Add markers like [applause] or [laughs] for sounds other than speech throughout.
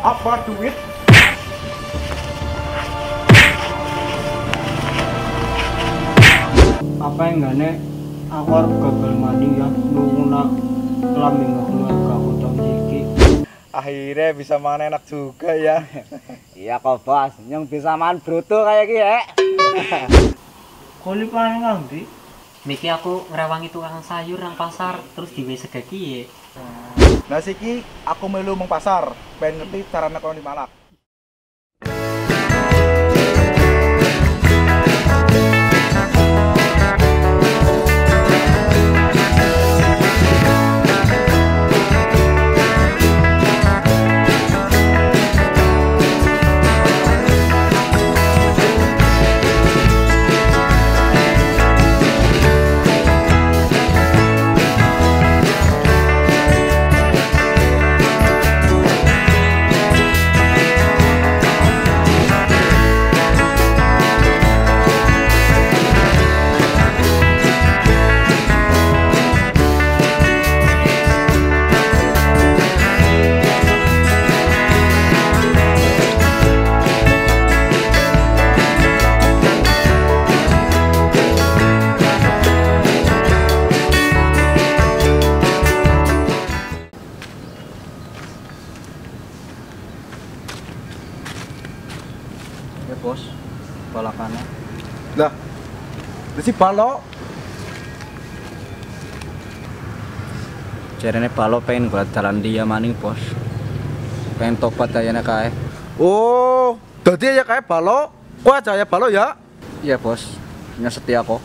Apa duit? apa yang gak nek aku harus gagal mandi ya lami nggak keluarga aku iki Akhirnya bisa makan enak juga ya. Iya kok bos, yang bisa makan bruto kayak gini ya. koli paling nganti Miki aku ngrewangi tukang sayur nang pasar terus diwe segaki ya. Nah siki aku melu meng pasar, pengen ngerti caranya kalau di si balok. Jarene balo pengen buat jalan dia maning bos. Pengen tobat aja nek kae. Oh, jadi ya kayak balok. Kok aja ya balok ya? Iya bos, nya setia kok.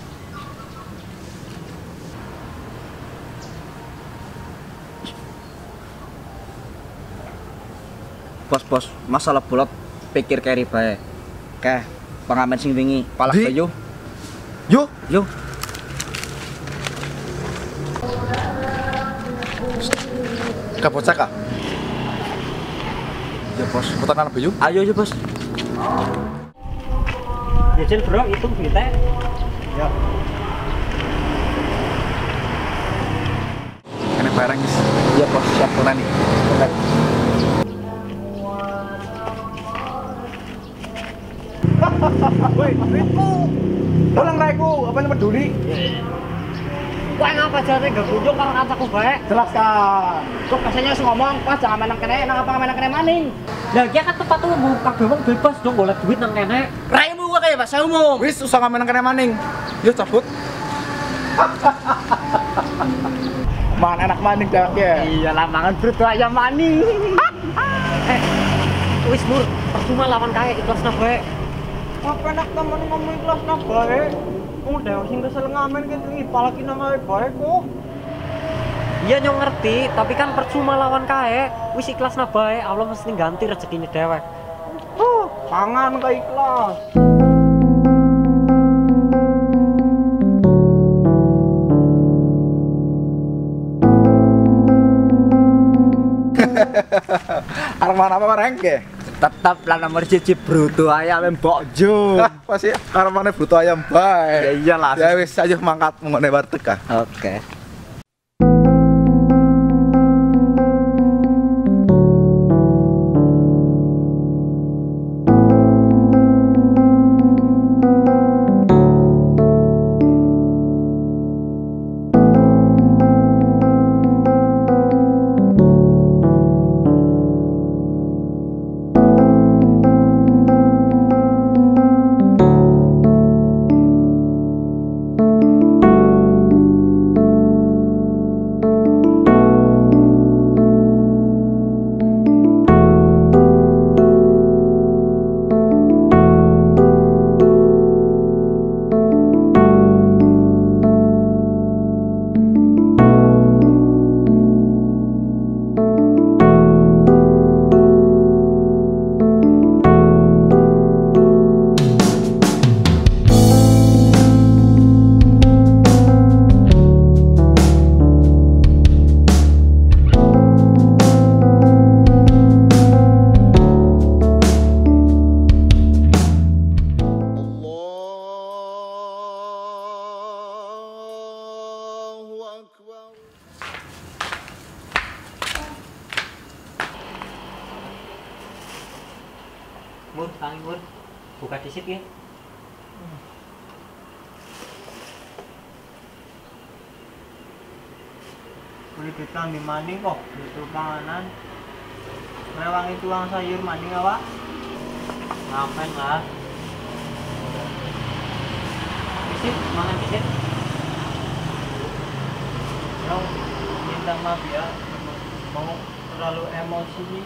Bos bos, masalah bolot pikir keri bae. Keh, pengamen sing wingi palak Di- yo. Yuk, Yo. ke bocah kah? Ya bos, putarkan apa yuk? Ayo ayo bos. Jajan bro, itu duitnya. Ya. Ini barang guys. Iya bos, siap nih? Woi, duitku. Pulang naikku, apa yang peduli? Wah ngapa jare gak kunjung karo kancaku bae. Jelaskan. Kok kasihnya wis ngomong, pas jangan menang kene, nang apa menang kene maning. Lah iki kan tempat umum, kabeh wong bebas dong golek duit nang kene. Raimu kok kayak bahasa umum. Wis usah ngamen kena maning. Yuk cabut. [laughs] Mangan enak maning dah ya. Iya lah mangan ayam maning. [laughs] eh, wis mur, percuma lawan kae ikhlas bae. Apa enak temen ngomong kelas nak baik. Wong dewa sing kesel ngamen gitu ipalaki nang ae baik kok Iya nyong ngerti, tapi kan percuma lawan kae. Wis ikhlas bae, Allah mesti ganti rezekine dewek. huh pangan ke ikhlas. [laughs] Arman apa bareng Tetap lah nomor siji bruto ayam mbok. [laughs] Hah, pasti armane butuh ayam Ya bae. iyalah. Ya wis aja mangkat ngene warteg ah. Oke. Mur, tangi mur. Buka disit ya. Beli kita di maning kok, itu panganan. Rewangi tuang sayur maning apa? Ngamen lah. Disit, mana disit? Bintang maaf ya, mau terlalu emosi nih.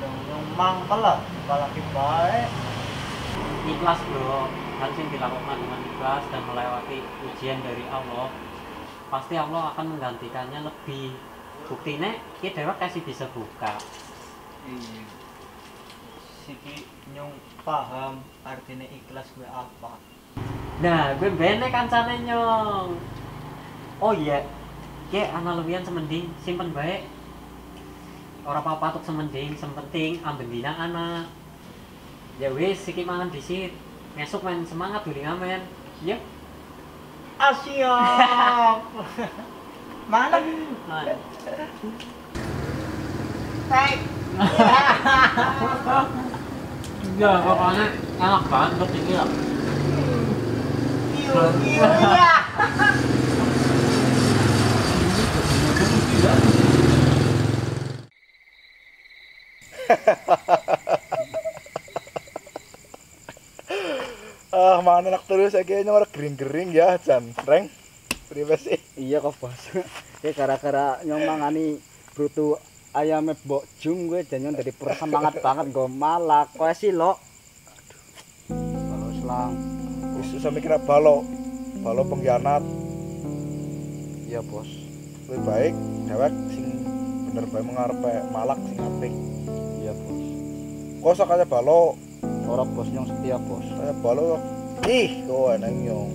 Yang yang mangkel lah, apalagi baik. Ikhlas bro, kan sing dilakukan dengan ikhlas dan melewati ujian dari Allah pasti Allah akan menggantikannya lebih buktinya kita dewek kasih bisa buka Iya. Siki nyung paham artinya ikhlas gue apa. Nah, gue bene kancane nyong. Oh iya, ke analogian semending simpen baik. Orang apa patut semending, sementing amben dina anak. Ya wis, siki mangan disit. Besok main semangat dulu ngamen. Ya. Asyik. [laughs] Mana? Ya pokoknya enak banget buat ini ya. Iyo, iyo, iya. [laughs] Ah, mana nak terus saya kayaknya orang gering-gering ya, Jan. Reng. Priwe sih? Iya kok bos. [laughs] Ya gara-gara nyong mangani brutu ayam mbok jung gue dan nyong dari persemangat banget gue malak. Kowe sih lo. Kalau selang. Wis usah mikir balo. Balo pengkhianat. Iya bos. Lebih baik dewek sing bener bae mengarepe malak sing apik. Iya bos. Kosok aja balo, Ora bos nyong setia bos. saya balo. Ih, kau eneng nyong.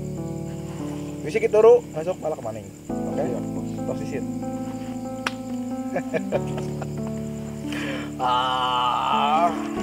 Wis iki turu, masuk malak maning. Oke? Iya bos. Tos sisit. ah. [laughs]